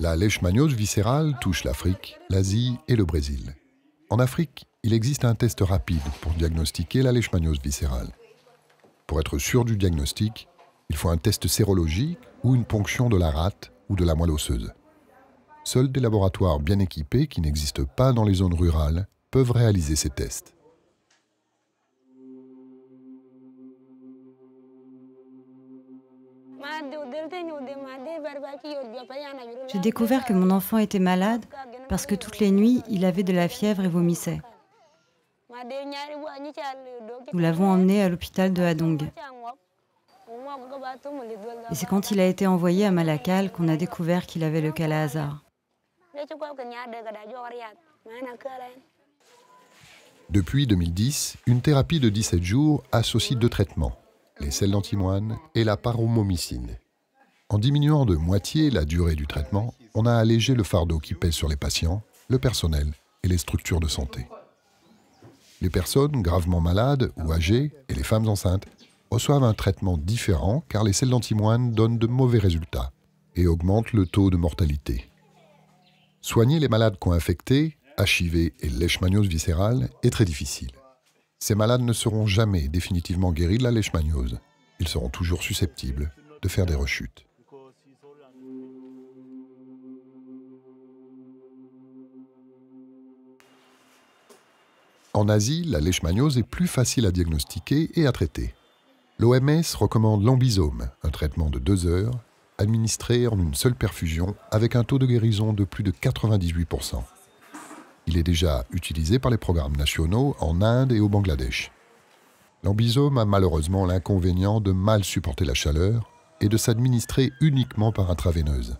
La leishmaniose viscérale touche l'Afrique, l'Asie et le Brésil. En Afrique, il existe un test rapide pour diagnostiquer la leishmaniose viscérale. Pour être sûr du diagnostic, il faut un test sérologique ou une ponction de la rate ou de la moelle osseuse. Seuls des laboratoires bien équipés qui n'existent pas dans les zones rurales peuvent réaliser ces tests. J'ai découvert que mon enfant était malade parce que toutes les nuits, il avait de la fièvre et vomissait. Nous l'avons emmené à l'hôpital de Hadong. Et c'est quand il a été envoyé à Malakal qu'on a découvert qu'il avait le Kala-Hazar. Depuis 2010, une thérapie de 17 jours associe deux traitements, les sels d'antimoine et la paromomycine. En diminuant de moitié la durée du traitement, on a allégé le fardeau qui pèse sur les patients, le personnel et les structures de santé. Les personnes gravement malades ou âgées et les femmes enceintes reçoivent un traitement différent car les sels d'antimoine donnent de mauvais résultats et augmentent le taux de mortalité. Soigner les malades co-infectés, HIV et leishmaniose viscérale est très difficile. Ces malades ne seront jamais définitivement guéris de la leishmaniose. Ils seront toujours susceptibles de faire des rechutes. En Asie, la leishmaniose est plus facile à diagnostiquer et à traiter. L'OMS recommande l'ambisome, un traitement de deux heures, administré en une seule perfusion avec un taux de guérison de plus de 98%. Il est déjà utilisé par les programmes nationaux en Inde et au Bangladesh. L'ambisome a malheureusement l'inconvénient de mal supporter la chaleur et de s'administrer uniquement par intraveineuse.